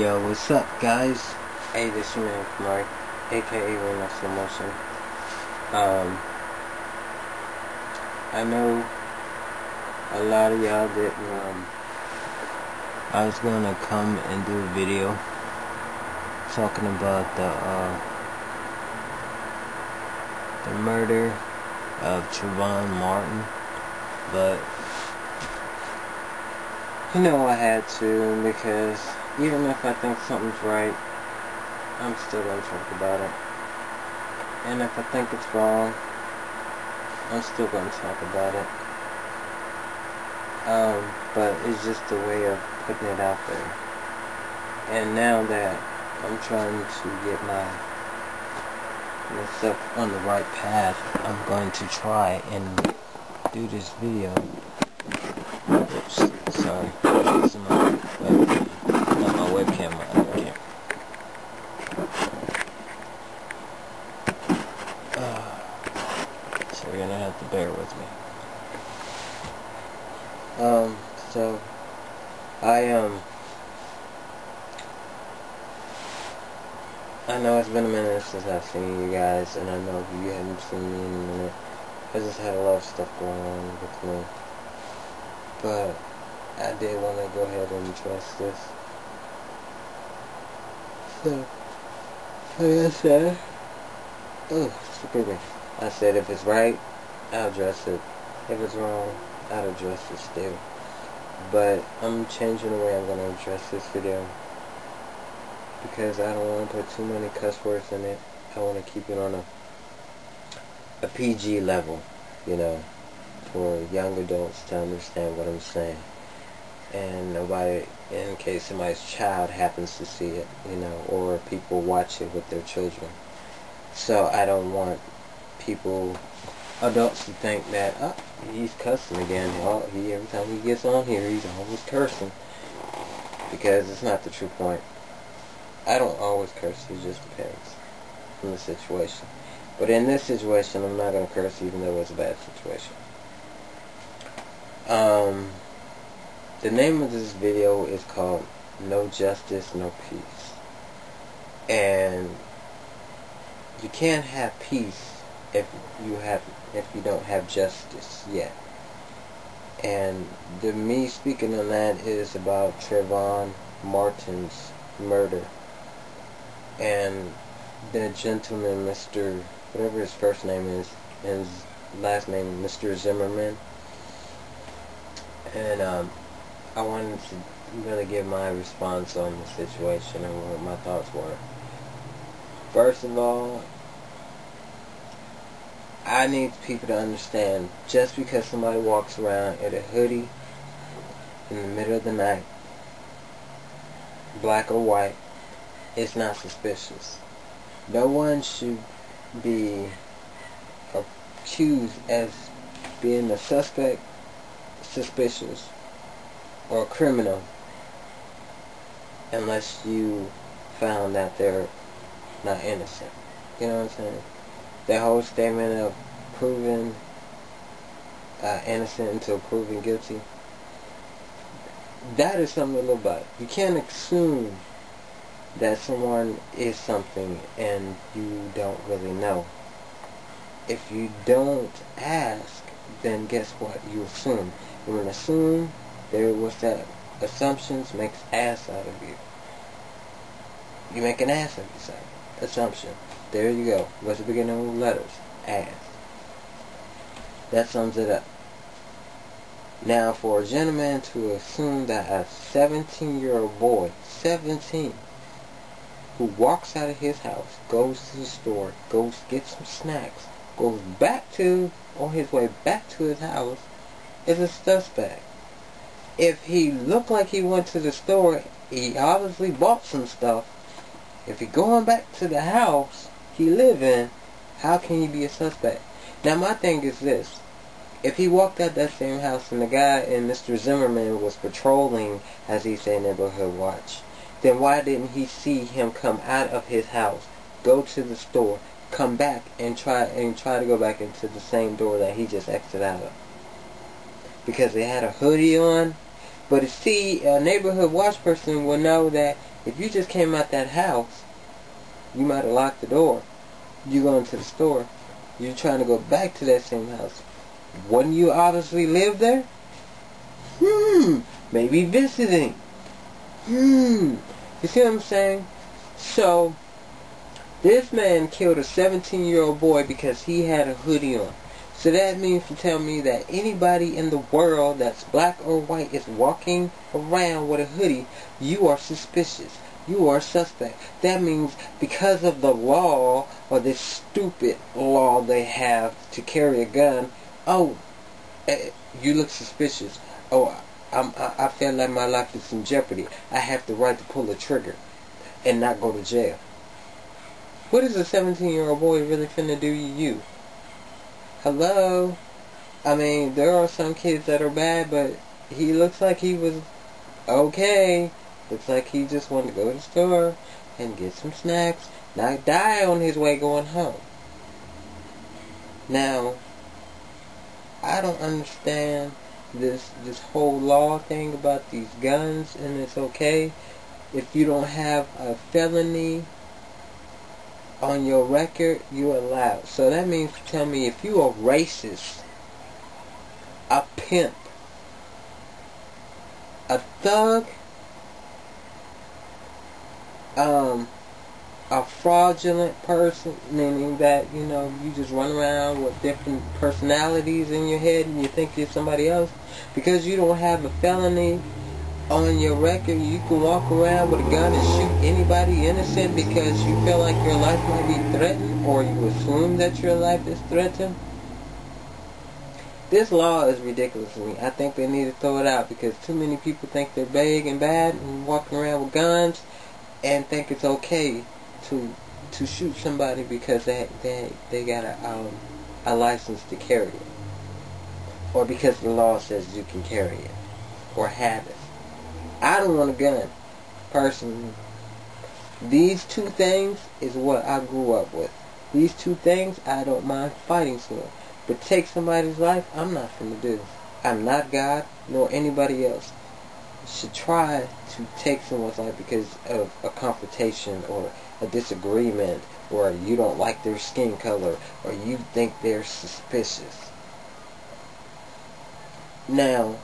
Yo, what's up, guys? Hey, this is man Mark, aka Reno Slow Motion. Um, I know a lot of y'all didn't. Um, I was gonna come and do a video talking about the uh, the murder of Trayvon Martin, but you know I had to because even if I think something's right, I'm still gonna talk about it. And if I think it's wrong, I'm still gonna talk about it. Um, but it's just a way of putting it out there. And now that I'm trying to get my myself on the right path, I'm going to try and do this video. Oops, sorry. My webcam, camera. Uh, so you're gonna have to bear with me. Um, so I um I know it's been a minute since I've seen you guys, and I know you haven't seen me in a minute. I just had a lot of stuff going on with me. But I did want to go ahead and address this. So, like I said, oh, forgive me. I said if it's right, I'll address it. If it's wrong, I'll address it still. But I'm changing the way I'm going to address this video. Because I don't want to put too many cuss words in it. I want to keep it on a, a PG level, you know, for young adults to understand what I'm saying. And nobody, in case somebody's child happens to see it, you know, or people watch it with their children. So I don't want people, adults to think that, oh, he's cussing again. Oh, he, every time he gets on here, he's always cursing. Because it's not the true point. I don't always curse, it just depends on the situation. But in this situation, I'm not going to curse even though it's a bad situation. Um, the name of this video is called No Justice, No Peace. And you can't have peace if you have if you don't have justice yet. And the me speaking on that is about Trayvon Martin's murder. And the gentleman, Mr. whatever his first name is, and his last name, Mr. Zimmerman. And um, I wanted to really give my response on the situation and what my thoughts were. First of all, I need people to understand just because somebody walks around in a hoodie in the middle of the night, black or white, it's not suspicious. No one should be accused as being a suspect, suspicious, or a criminal unless you found that they're not innocent. You know what I'm saying? That whole statement of proving uh, innocent until proven guilty, that is something to live by. You can't assume that someone is something and you don't really know. If you don't ask, then guess what? You assume. You will assume there was that assumptions makes ass out of you. You make an ass of yourself. Assumption. There you go. What's the beginning of letters? Ass. That sums it up. Now, for a gentleman to assume that a 17-year-old boy, 17, who walks out of his house, goes to the store, goes get some snacks, goes back to, on his way back to his house, is a suspect. If he looked like he went to the store, he obviously bought some stuff. If he going back to the house he live in, how can he be a suspect? Now my thing is this. If he walked out that same house and the guy and Mr. Zimmerman was patrolling, as he said, neighborhood watch, then why didn't he see him come out of his house, go to the store, come back and try and try to go back into the same door that he just exited out of? Because they had a hoodie on. But see, a neighborhood watch person will know that If you just came out that house, you might have locked the door. You go into the store. You're trying to go back to that same house. Wouldn't you obviously live there? Hmm. Maybe visiting. Hmm. You see what I'm saying? So, this man killed a 17-year-old boy because he had a hoodie on. So that means to tell me that anybody in the world that's black or white is walking around with a hoodie, you are suspicious. You are suspect. That means because of the law or this stupid law they have to carry a gun, oh, eh, you look suspicious. Oh, I'm, I, I feel like my life is in jeopardy. I have the right to pull the trigger and not go to jail. What is a 17-year-old boy really finna do to you? Hello? I mean, there are some kids that are bad, but he looks like he was okay. Looks like he just wanted to go to the store and get some snacks, not die on his way going home. Now, I don't understand this this whole law thing about these guns and it's okay if you don't have a felony on your record, you're allowed. So that means tell me if you are racist, a pimp, a thug, um, a fraudulent person, meaning that, you know, you just run around with different personalities in your head and you think you're somebody else because you don't have a felony on your record, you can walk around with a gun and shoot anybody innocent because you feel like your life might be threatened or you assume that your life is threatened. This law is ridiculous to me. I think they need to throw it out because too many people think they're big and bad and walking around with guns and think it's okay to to shoot somebody because they they they got a um, a license to carry it or because the law says you can carry it or have it. I don't want a gun, personally. These two things is what I grew up with. These two things I don't mind fighting for. But take somebody's life, I'm not to do. I'm not God, nor anybody else. Should try to take someone's life because of a confrontation or a disagreement or you don't like their skin color or you think they're suspicious. Now,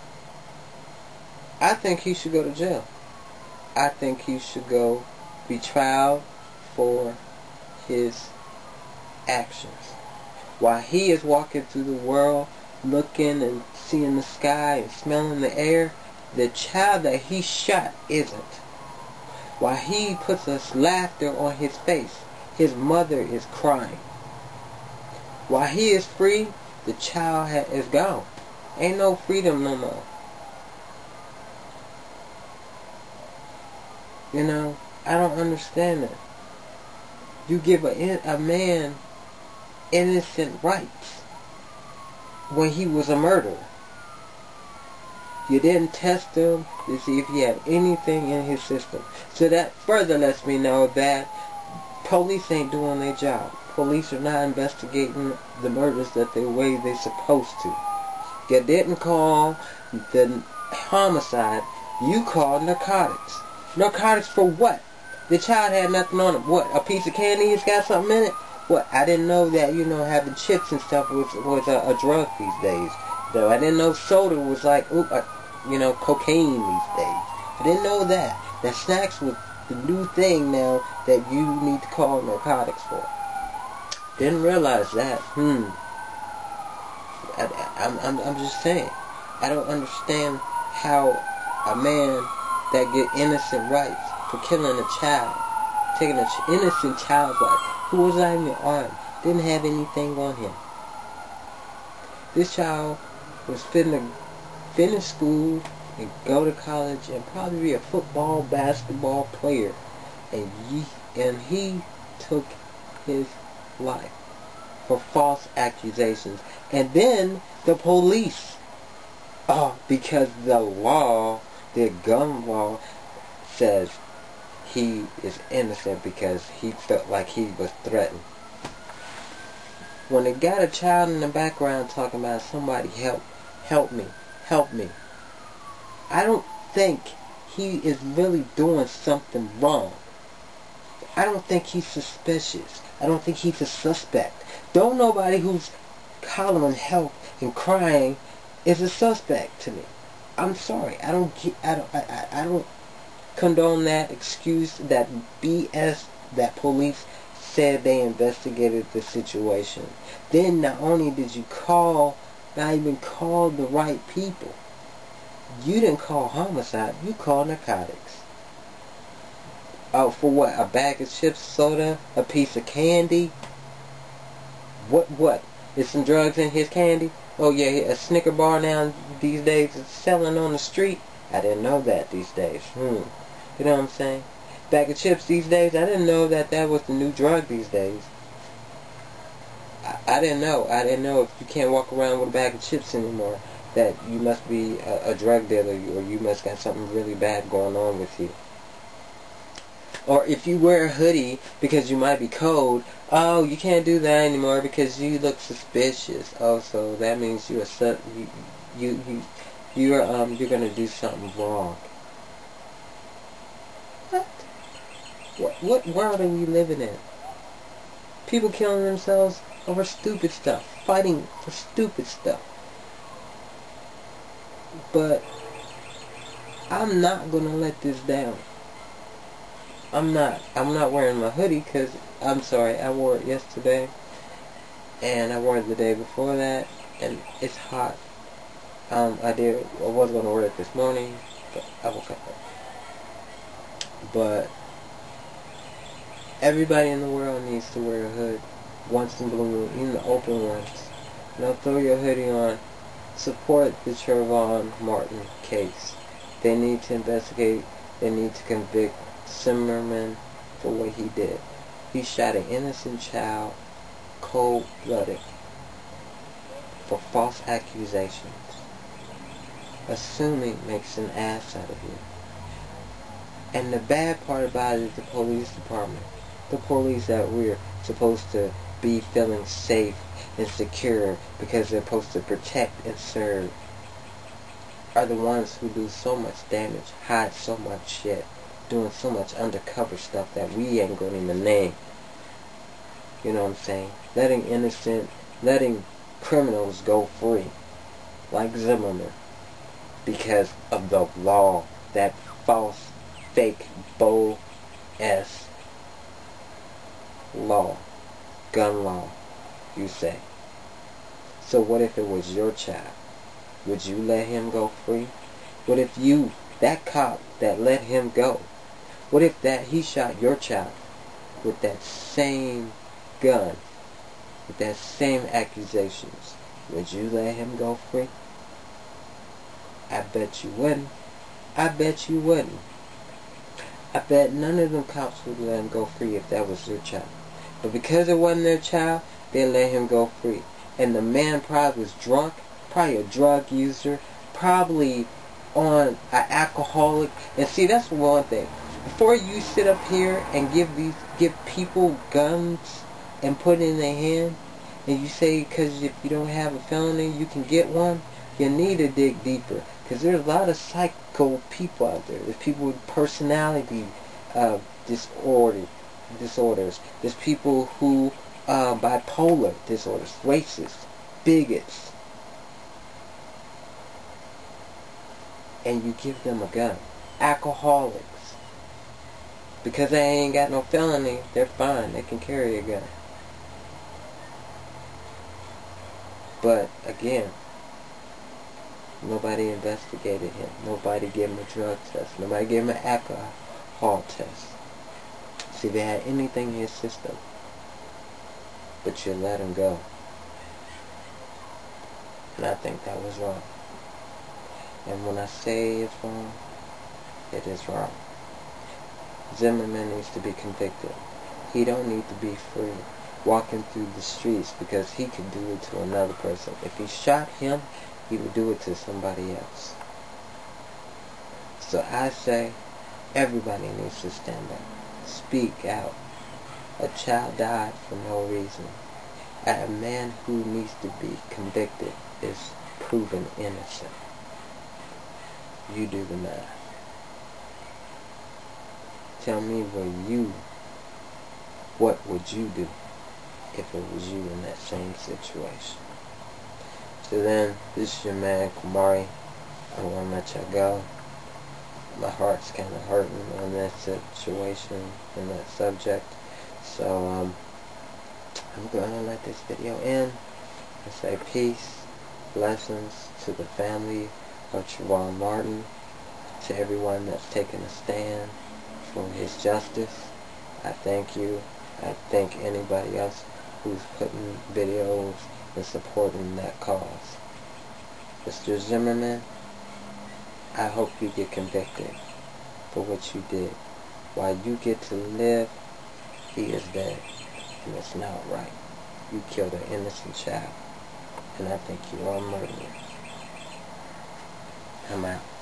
I think he should go to jail. I think he should go be tried for his actions. While he is walking through the world looking and seeing the sky and smelling the air, the child that he shot isn't. While he puts a laughter on his face, his mother is crying. While he is free, the child is gone. Ain't no freedom no more. You know, I don't understand it. You give a, a man innocent rights when he was a murderer. You didn't test him to see if he had anything in his system. So that further lets me know that police ain't doing their job. Police are not investigating the murders that the way they're supposed to. You didn't call the homicide, you called narcotics. Narcotics for what? The child had nothing on it. What? A piece of candy has got something in it? What? I didn't know that, you know, having chips and stuff was, was a, a drug these days. Though I didn't know soda was like, ooh, uh, you know, cocaine these days. I didn't know that. That snacks was the new thing now that you need to call narcotics for. Didn't realize that. Hmm. I, I'm, I'm, I'm just saying. I don't understand how a man that get innocent rights for killing a child, taking an innocent child's life, who was not even armed, didn't have anything on him. This child was to finish school and go to college and probably be a football, basketball player, and he, and he took his life for false accusations. And then the police, oh, because the law the gun law says he is innocent because he felt like he was threatened. When they got a child in the background talking about somebody help, help me, help me, I don't think he is really doing something wrong. I don't think he's suspicious. I don't think he's a suspect. Don't nobody who's hollering help and crying is a suspect to me. I'm sorry. I don't. I don't. I, I don't condone that excuse, that BS that police said they investigated the situation. Then not only did you call, not even call the right people. You didn't call homicide. You called narcotics. Oh, for what? A bag of chips, soda, a piece of candy. What? What? Is some drugs in his candy? Oh yeah, a Snicker bar now these days is selling on the street. I didn't know that these days. Hmm. You know what I'm saying? Bag of chips these days, I didn't know that that was the new drug these days. I, I didn't know. I didn't know if you can't walk around with a bag of chips anymore, that you must be a, a drug dealer or you must got something really bad going on with you. Or if you wear a hoodie because you might be cold, oh, you can't do that anymore because you look suspicious. Oh, so that means you're a you you you you're um you're gonna do something wrong. What? What what world are we living in? People killing themselves over stupid stuff, fighting for stupid stuff. But I'm not gonna let this down. I'm not. I'm not wearing my hoodie because I'm sorry. I wore it yesterday, and I wore it the day before that, and it's hot. Um, I did. I was gonna wear it this morning, but I woke up. But everybody in the world needs to wear a hood once in blue moon, even the open ones. Now throw your hoodie on. Support the Trayvon Martin case. They need to investigate. They need to convict Zimmerman for what he did. He shot an innocent child cold-blooded for false accusations. Assuming makes an ass out of you. And the bad part about it is the police department. The police that we're supposed to be feeling safe and secure because they're supposed to protect and serve are the ones who do so much damage, hide so much shit doing so much undercover stuff that we ain't gonna even name. You know what I'm saying? Letting innocent, letting criminals go free, like Zimmerman, because of the law, that false, fake, bold S law, gun law, you say. So what if it was your child? Would you let him go free? What if you, that cop that let him go, what if that he shot your child with that same gun, with that same accusations? Would you let him go free? I bet you wouldn't. I bet you wouldn't. I bet none of them cops would let him go free if that was their child. But because it wasn't their child, they let him go free. And the man probably was drunk, probably a drug user, probably on an alcoholic. And see, that's one thing before you sit up here and give these give people guns and put it in their hand and you say because if you don't have a felony you can get one you need to dig deeper. Because there's a lot of psycho people out there. There's people with personality uh, disorder disorders. There's people who uh, bipolar disorders racist bigots. And you give them a gun. Alcoholics because they ain't got no felony, they're fine. They can carry a gun. But, again, nobody investigated him. Nobody gave him a drug test. Nobody gave him an alcohol test. See, they had anything in his system. But you let him go. And I think that was wrong. And when I say it's wrong, it is wrong. Zimmerman needs to be convicted. He don't need to be free walking through the streets because he could do it to another person. If he shot him, he would do it to somebody else. So I say everybody needs to stand up. Speak out. A child died for no reason. A man who needs to be convicted is proven innocent. You do the math. Tell me where you, what would you do if it was you in that same situation? So then, this is your man Kumari. I want to let y'all go. My heart's kind of hurting on that situation and that subject. So, um, I'm going to let this video end and say peace, blessings to the family of Trayvon Martin, to everyone that's taken a stand for his justice. I thank you. I thank anybody else who's putting videos and supporting that cause. Mr. Zimmerman, I hope you get convicted for what you did. While you get to live, he is dead. And it's not right. You killed an innocent child. And I think you are murderers. I'm out.